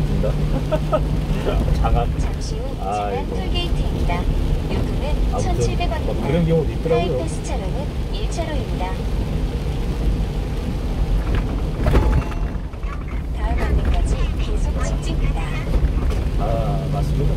뛴다. 장학. 잠시 후 지난 톨게이트입니다. 요금은 1,700원입니다. 뭐 그런 경우도 있더라고요. 하이패스 차로는 1차로입니다. 다음 안내까지 계속 직진입니다. 아 맞습니다.